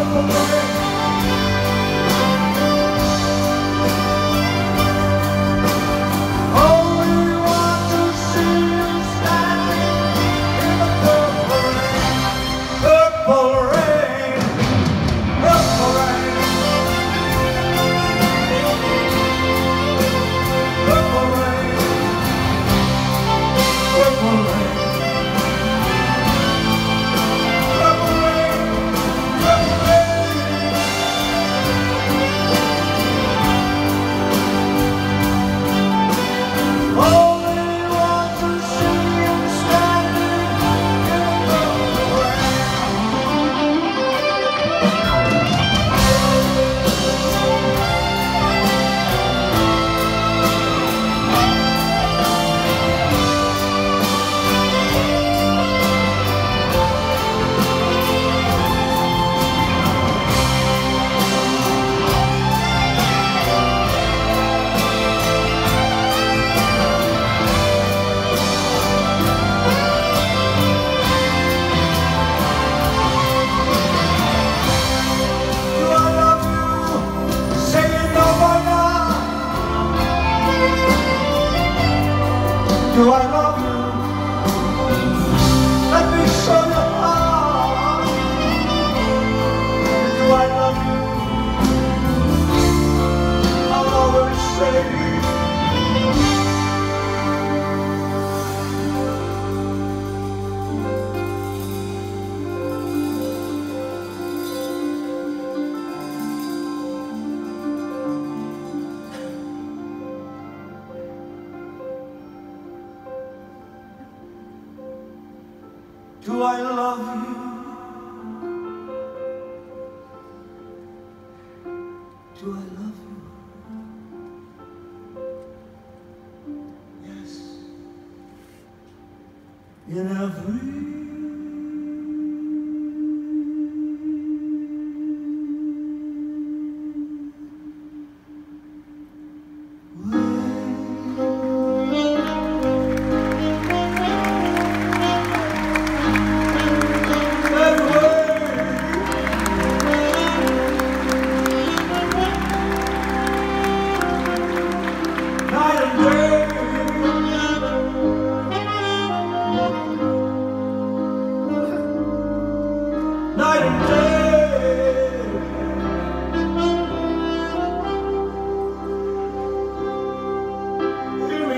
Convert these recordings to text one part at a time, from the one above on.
away. Do I Do I love you? Do I love you? Yes. In every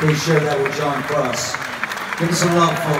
Please share that with Jon Crosse. Give us a love for